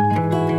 Bye.